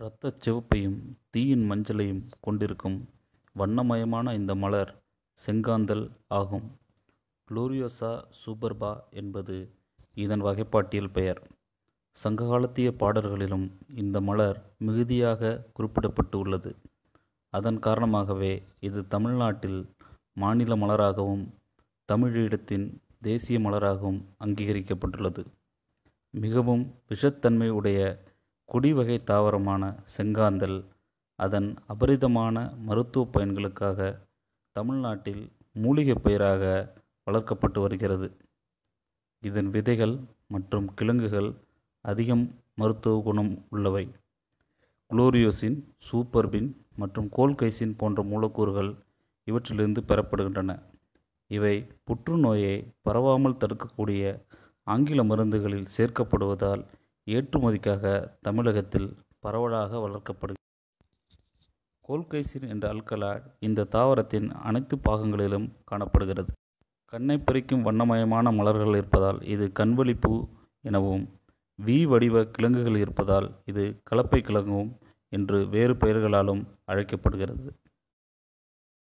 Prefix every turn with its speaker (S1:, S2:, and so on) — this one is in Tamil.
S1: இரத்தச் சிவப்பையும் தீயின் மஞ்சளையும் கொண்டிருக்கும் வண்ணமயமான இந்த மலர் செங்காந்தள் ஆகும். குளோரியோசா சூப்பர்பா என்பது இதன் வகைப்பாட்டியல் பெயர். சங்ககாலத்திய பாடல்களிலும் இந்த மலர் மிகுதியாக குறிப்பிடப்பட்டு உள்ளது அதன் காரணமாகவே இது தமிழ்நாட்டில் மாநில மலராகவும் தமிழீழத்தின் தேசிய மலராகவும் அங்கீகரிக்கப்பட்டுள்ளது. மிகவும் விஷத்தன்மை உடைய கொடிவகை தாவரமான செங்காந்தல் அதன் அபரிதமான மருத்துவ பயன்களுக்காக தமிழ்நாட்டில் மூலிகைப் பயிராக வளர்க்கப்பட்டு வருகிறது. இதன் விதைகள் மற்றும் கிழங்குகள் அதிகம் மருத்துவ குணம் உள்ளவை. குளோரியோசின் சூப்பர்பின் மற்றும் கோல்கைசின் போன்ற மூலக்கூறுகள் இவற்றிலிருந்து பெறப்படுகின்றன. இவை புற்றுநோயை பரவாமல் தடுக்கக்கூடிய ஆங்கில மருந்துகளில் சேர்க்கப்படுவதால் ஏற்றுமதிக்காக தமிழகத்தில் பரவலாக வளர்க்கப்படுகிறது. கோல்கைசின் என்ற அல்கலாய்டு இந்த தாவரத்தின் அனைத்து பாகங்களிலும் காணப்படுகிறது. கண்ணை பறிக்கும் வண்ணமயமான மலர்கள் இருப்பதால் இது கண்வழிப்பூ எனவும் வி வடிவ கிழங்குகள் இருப்பதால் இது கலப்பை கிழங்கும் என்று வேறு பெயர்களாலும் அழைக்கப்படுகிறது.